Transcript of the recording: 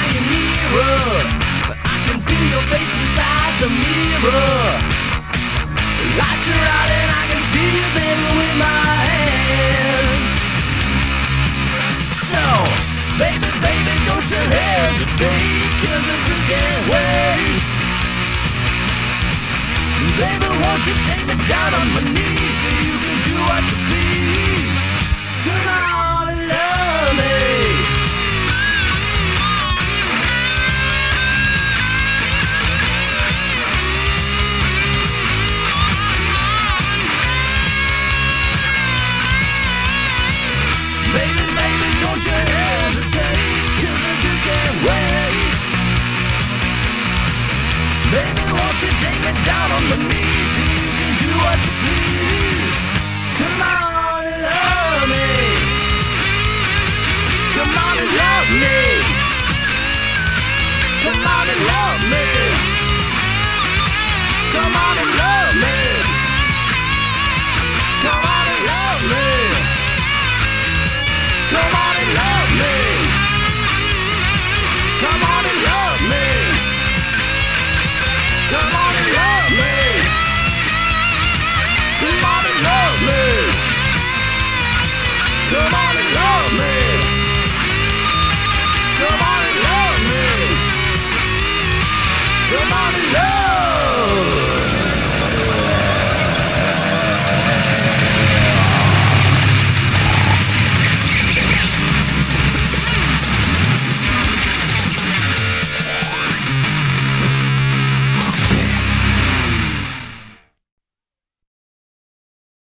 I can feel your face inside the mirror lights are out and I can feel you baby with my hands So, baby, baby, don't you Baby, won't you take me down on my knees so you can Come on and love me.